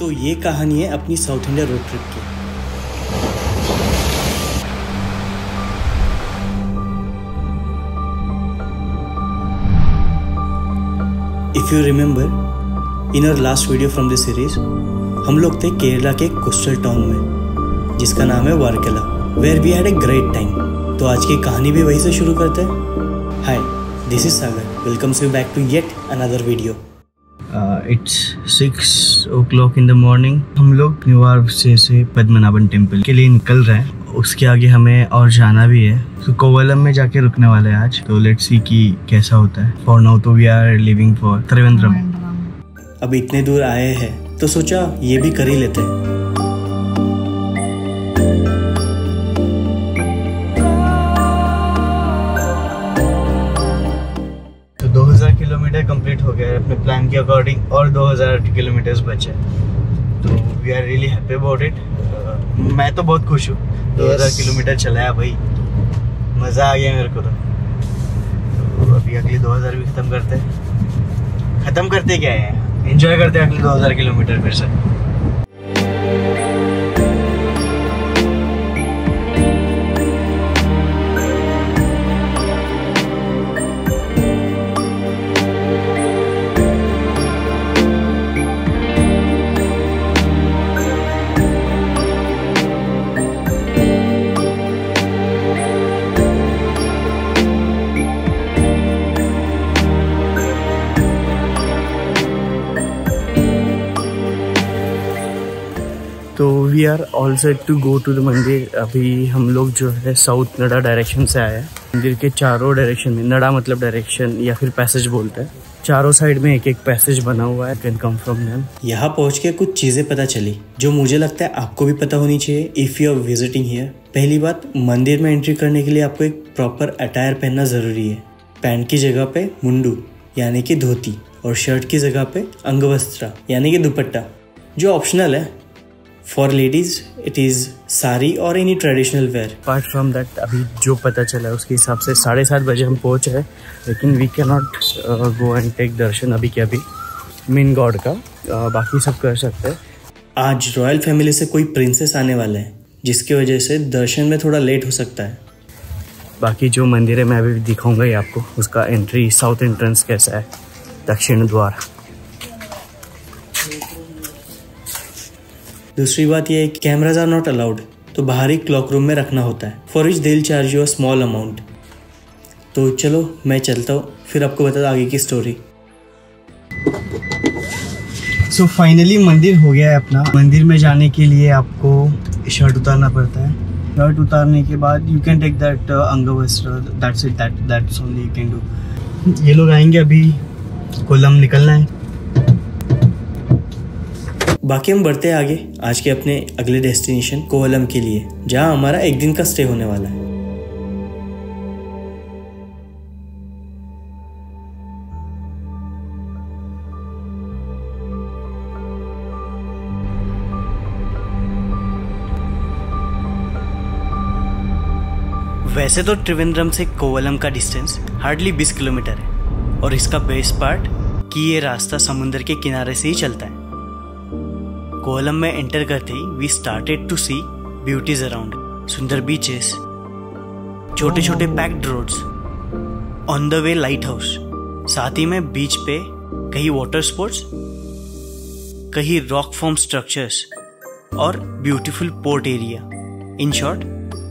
तो ये कहानी है अपनी साउथ इंडिया रोड ट्रिप की। If you remember in our last video from this series हम लोग थे केरला के कोस्टल टाउन में, जिसका नाम है Varkala where we had a great time तो आज की कहानी भी वहीं से शुरू करते हैं। Hi this is Sagar welcomes you back to yet another video it's six o'clock in the morning हम लोग न्यूयॉर्क से से पद्मनाभन टेंपल के लिए निकल रहे हैं। उसके आगे हमें और जाना भी है। तो कोवलम में जाके रुकने वाले हैं आज। तो लेट्स सी कि कैसा होता है। फॉर नाउ तो we are living for Trivandrum अब इतने दूर आए हैं तो सोचा ये भी कर ही लेते हैं। के अकॉर्डिंग और 2000 किलोमीटर्स बचे। तो we are really happy about it मैं तो बहुत खुश हूँ। 2000 किलोमीटर चलाया भाई। मज़ा आ गया मेरे को तो। तो अभी अगले 2000 भी ख़त्म करते हैं। ख़त्म करते क्या है? एंजॉय करते हैं अगले 2000 किलोमीटर फिर से। We are all set to go to the mandir अभी हम लोग जो है साउथ नडा डायरेक्शन से आए हैं। मंदिर के चारों डायरेक्शन में, नडा मतलब डायरेक्शन या फिर पैसेज बोलते हैं। चारों साइड में एक एक पैसेज बना हुआ है कैन कम फ्रॉम देम यहाँ पहुँच के कुछ चीज़ें पता चली, जो मुझे लगता है आपको भी पता होनी चाहिए if you are visiting here पहली बात, मंदिर में एंट्री करने के लिए आपको एक प्रॉपर अटायर पहनना ज़रूरी है। पैंट की जगह पे मुंडू, यानी कि धोती, और शर्ट की जगह पे अंगवस्त्रा, यानी कि दुपट्टा, जो ऑप्शनल है। For ladies it is sari और any traditional wear apart from that अभी जो पता चला है उसके हिसाब से साढ़े सात बजे हम पहुँचे हैं लेकिन we can not go and take darshan अभी के अभी मेन गॉड का uh, बाकी सब कर सकते हैं। आज रॉयल फैमिली से कोई प्रिंसेस आने वाला है जिसकी वजह से दर्शन में थोड़ा लेट हो सकता है। बाकी जो मंदिर है मैं अभी दिखाऊँगा ही आपको उसका एंट्री साउथ एंट्रेंस कैसा है दक्षिण द्वार। दूसरी बात यह है कि कैमराज आर नॉट अलाउड तो बाहरी क्लॉक रूम में रखना होता है for which they'll charge you a small amount तो चलो, मैं चलता हूँ, फिर आपको बता आगे की स्टोरी सो फाइनली मंदिर हो गया है अपना. मंदिर में जाने के लिए आपको शर्ट उतारना पड़ता है. शर्ट उतारने के बाद you can take that angavastra that's it that that's only you can do ये लोग आएँगे अभी, कोलम निकलना है. बाकी हम बढ़ते हैं आगे, आज के अपने अगले डेस्टिनेशन कोवलम के लिए, जहाँ हमारा एक दिन का स्टे होने वाला है। वैसे तो त्रिवेंद्रम से कोवलम का डिस्टेंस हार्डली 20 किलोमीटर है, और इसका बेस्ट पार्ट कि ये रास्ता समुद्र के किनारे से ही चलता है। कोलम में एंटर करते ही we started to see beauties around सुंदर बीचेस छोटे छोटे packed roads on the way lighthouse साथ ही में बीच पे कहीं वाटर स्पोर्ट्स कहीं रॉक फॉर्म स्ट्रक्चर्स और beautiful port area in short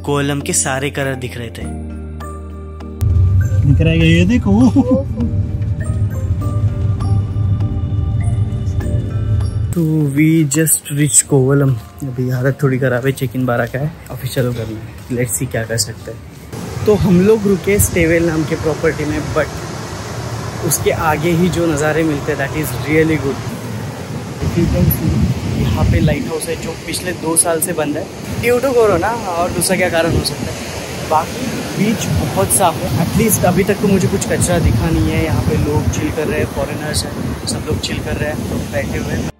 Kovalam के सारे कलर दिख रहे थे। ये देखो। तो वी जस्ट रिच कोवलम अभी हालत थोड़ी खराब है चेक इन बारह का है। ऑफिशियल करना है लेट्स सी क्या कर सकते हैं। तो हम लोग रुके स्टेवेल नाम के प्रॉपर्टी में बट उसके आगे ही जो नज़ारे मिलते हैं दैट इज़ रियली गुड यहाँ पे लाइट हाउस है, जो पिछले दो साल से बंद है। ड्यू टू कोरोना और दूसरा क्या कारण हो सकता है? बाकी बीच बहुत साफ़ है। एटलीस्ट अभी तक तो मुझे कुछ कचरा दिखा नहीं है। यहाँ पे लोग चिल कर रहे हैं फॉरेनर्स हैं, सब लोग चिल कर रहे हैं, बैठे हुए हैं।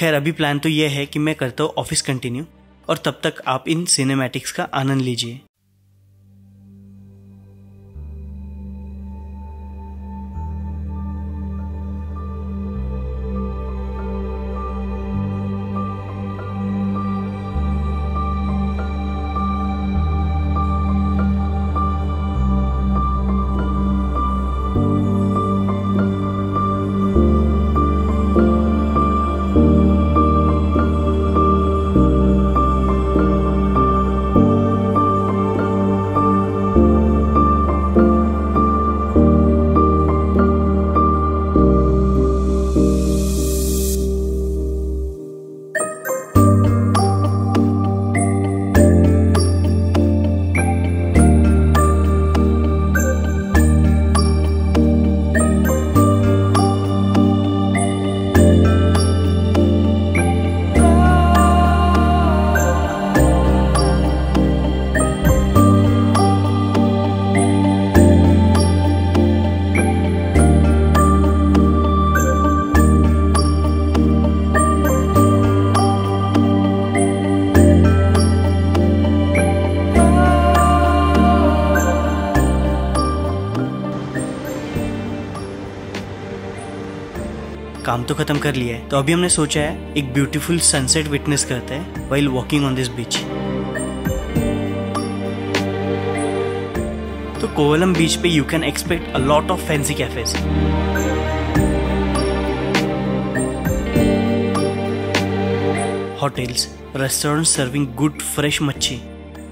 खैर, अभी प्लान तो यह है कि मैं करता हूँ ऑफ़िस कंटिन्यू और तब तक आप इन सिनेमैटिक्स का आनंद लीजिए। काम तो खत्म कर लिया है। तो अभी हमने सोचा है, एक ब्यूटीफुल सनसेट विटनेस करते हैं while walking on this beach तो कोवलम बीच पे you can expect a lot of fancy cafes hotels restaurant serving good fresh machchhi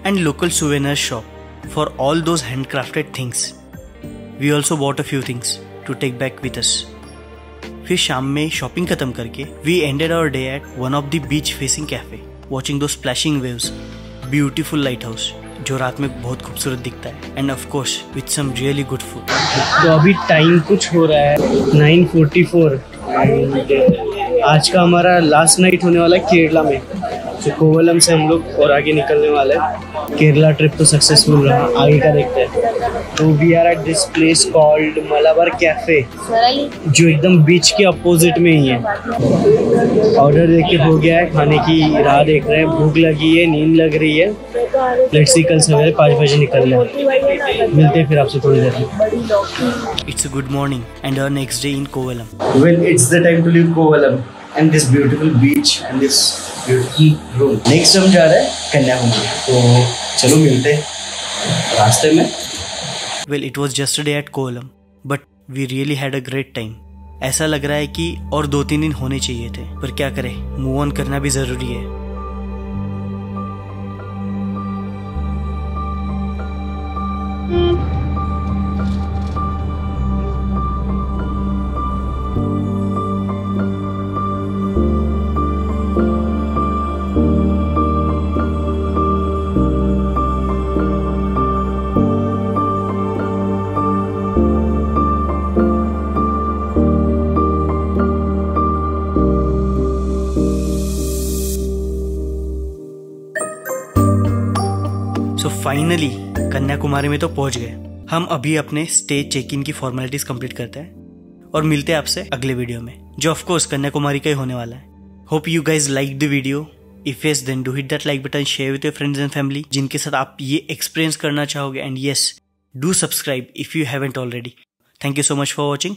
and local souvenir shop for all those handcrafted things we also bought a few things to take back with us फिर शाम में shopping खत्म करके we ended our day at one of the beach facing cafe watching those splashing waves beautiful light house जो रात में बहुत खूबसूरत दिखता है and of course with some really good food तो अभी टाइम कुछ हो रहा है नाइन फोर्टी फोर आज का हमारा लास्ट नाइट होने वाला है केरला में। तो कोवलम से हम लोग और आगे निकलने वाले हैं। केरला ट्रिप तो सक्सेसफुल रहा आगे का देखते हैं। तो we are at this place called Malabar cafe जो एकदम बीच के अपोजिट में ही है। ऑर्डर देख के हो गया है खाने की राह देख रहे हैं भूख लगी है नींद लग रही है। लेट्स सी कल सवेरे पाँच बजे निकल रहे हैं। मिलते हैं फिर आपसे थोड़ी देर में। It's a good morning and next day in Kovalam Well, it's the time to leave Kovalam and this beautiful beach and this beautiful room. Next हम जा रहे हैं कन्याकुमारी तो चलो मिलते हैं रास्ते में। Well it was just day at Kovalam but we really had a great time ऐसा लग रहा है कि और दो तीन दिन होने चाहिए थे, पर क्या करें? मूव ऑन करना भी ज़रूरी है। सो फाइनली कन्याकुमारी में तो पहुँच गए। हम अभी अपने स्टे चेक इन की फॉर्मेलिटीज कंप्लीट करते हैं और मिलते हैं आपसे अगले वीडियो में, जो ऑफ़ कोर्स कन्याकुमारी का ही होने वाला है। Hope you guys like the video if yes then do hit that like button share with your friends and family जिनके साथ आप ये एक्सपीरियंस करना चाहोगे। And yes do subscribe if you haven't already thank you so much for watching